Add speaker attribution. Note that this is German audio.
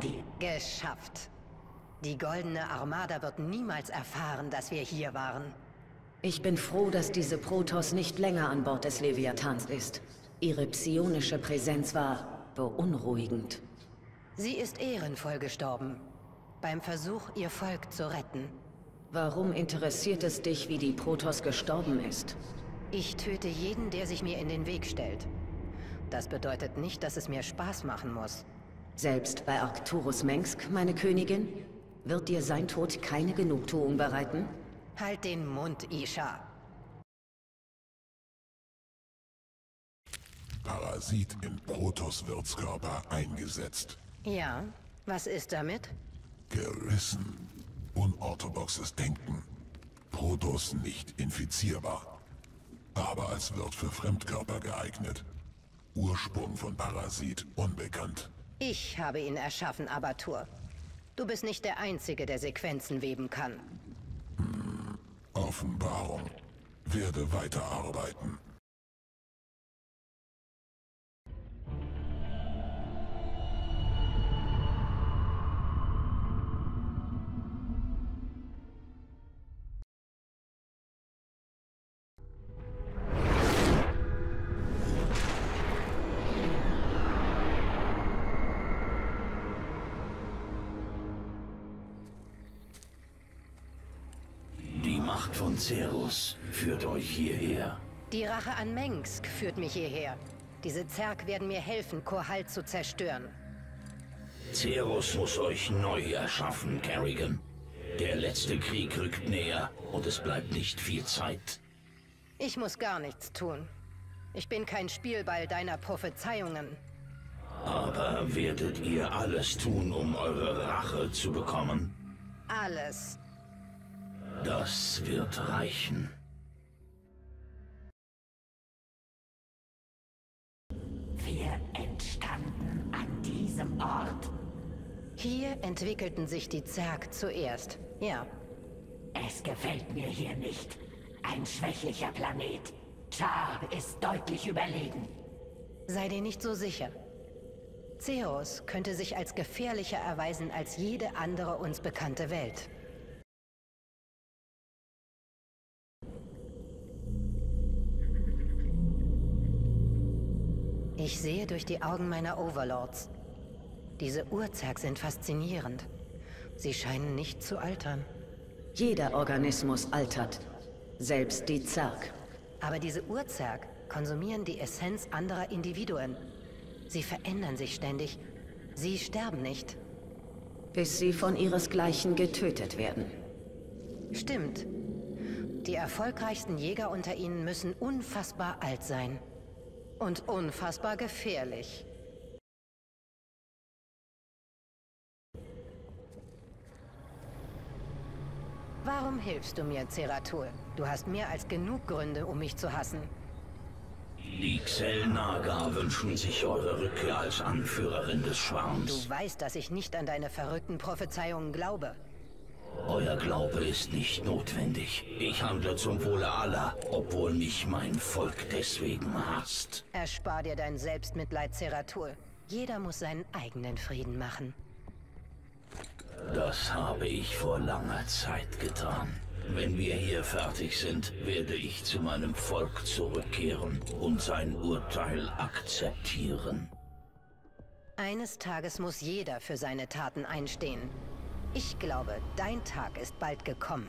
Speaker 1: Die
Speaker 2: Geschafft. Die Goldene Armada wird niemals erfahren, dass wir hier waren.
Speaker 3: Ich bin froh, dass diese Protoss nicht länger an Bord des Leviathans ist. Ihre psionische Präsenz war beunruhigend.
Speaker 2: Sie ist ehrenvoll gestorben. Beim Versuch, ihr Volk zu retten.
Speaker 3: Warum interessiert es dich, wie die Protoss gestorben ist?
Speaker 2: Ich töte jeden, der sich mir in den Weg stellt. Das bedeutet nicht, dass es mir Spaß machen muss.
Speaker 3: Selbst bei Arcturus Mengsk, meine Königin? Wird dir sein Tod keine Genugtuung bereiten?
Speaker 2: Halt den Mund, Isha.
Speaker 4: Parasit in Protoss-Wirtskörper eingesetzt.
Speaker 2: Ja, was ist damit?
Speaker 4: Gerissen. Unorthodoxes Denken. Protoss nicht infizierbar. Aber als Wirt für Fremdkörper geeignet. Ursprung von Parasit unbekannt.
Speaker 2: Ich habe ihn erschaffen, Abatur. Du bist nicht der Einzige, der Sequenzen weben kann.
Speaker 4: Hm, Offenbarung. Werde weiterarbeiten.
Speaker 5: Macht von Cerus führt euch hierher.
Speaker 2: Die Rache an Mengsk führt mich hierher. Diese Zerg werden mir helfen, Korhal zu zerstören.
Speaker 5: Cerus muss euch neu erschaffen, Kerrigan. Der letzte Krieg rückt näher und es bleibt nicht viel Zeit.
Speaker 2: Ich muss gar nichts tun. Ich bin kein Spielball deiner Prophezeiungen.
Speaker 5: Aber werdet ihr alles tun, um eure Rache zu bekommen?
Speaker 2: Alles.
Speaker 5: Das wird reichen.
Speaker 1: Wir entstanden an diesem Ort.
Speaker 2: Hier entwickelten sich die Zerg zuerst, ja.
Speaker 1: Es gefällt mir hier nicht. Ein schwächlicher Planet. Char ist deutlich überlegen.
Speaker 2: Sei dir nicht so sicher. Zeus könnte sich als gefährlicher erweisen als jede andere uns bekannte Welt. Ich sehe durch die Augen meiner Overlords. Diese Urzerg sind faszinierend. Sie scheinen nicht zu altern.
Speaker 3: Jeder Organismus altert. Selbst die Zerg.
Speaker 2: Aber diese Urzerg konsumieren die Essenz anderer Individuen. Sie verändern sich ständig. Sie sterben nicht.
Speaker 3: Bis sie von ihresgleichen getötet werden.
Speaker 2: Stimmt. Die erfolgreichsten Jäger unter ihnen müssen unfassbar alt sein. Und unfassbar gefährlich. Warum hilfst du mir, Zeratul? Du hast mehr als genug Gründe, um mich zu hassen.
Speaker 5: Die Xelnaga wünschen sich eure Rückkehr als Anführerin des Schwarms.
Speaker 2: Du weißt, dass ich nicht an deine verrückten Prophezeiungen glaube.
Speaker 5: Euer Glaube ist nicht notwendig. Ich handle zum Wohle aller, obwohl mich mein Volk deswegen hasst.
Speaker 2: Erspar dir dein Selbstmitleid, Zeratul. Jeder muss seinen eigenen Frieden machen.
Speaker 5: Das habe ich vor langer Zeit getan. Wenn wir hier fertig sind, werde ich zu meinem Volk zurückkehren und sein Urteil akzeptieren.
Speaker 2: Eines Tages muss jeder für seine Taten einstehen. Ich glaube, dein Tag ist bald gekommen.